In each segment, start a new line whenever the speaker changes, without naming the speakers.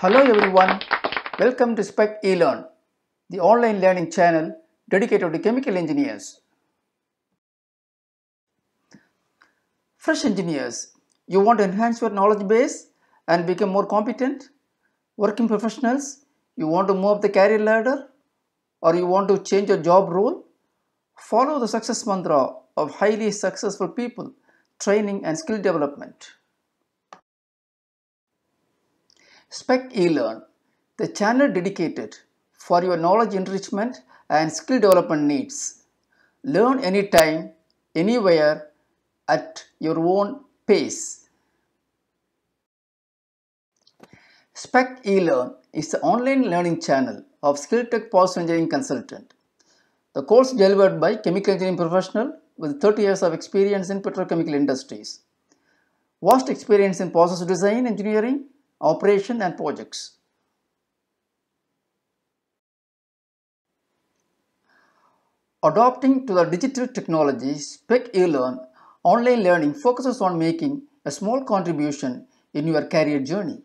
Hello everyone, welcome to Spec eLearn, the online learning channel dedicated to chemical engineers. Fresh engineers, you want to enhance your knowledge base and become more competent? Working professionals, you want to move up the career ladder or you want to change your job role? Follow the success mantra of highly successful people, training and skill development. Spec eLearn, the channel dedicated for your knowledge enrichment and skill development needs. Learn anytime, anywhere, at your own pace. Spec eLearn is the online learning channel of SkillTech Process Engineering Consultant. The course delivered by chemical engineering professional with 30 years of experience in petrochemical industries. Vast experience in process design engineering, operation and projects. Adopting to the digital technologies, Spec eLearn online learning focuses on making a small contribution in your career journey.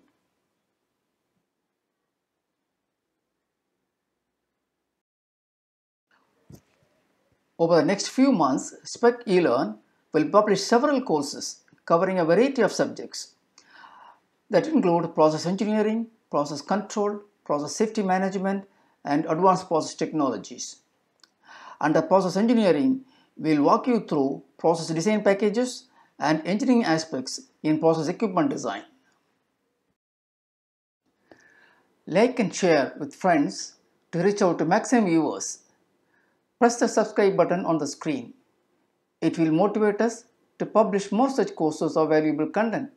Over the next few months, Spec eLearn will publish several courses covering a variety of subjects that include process engineering, process control, process safety management, and advanced process technologies. Under process engineering, we will walk you through process design packages and engineering aspects in process equipment design. Like and share with friends to reach out to maximum viewers. Press the subscribe button on the screen. It will motivate us to publish more such courses of valuable content.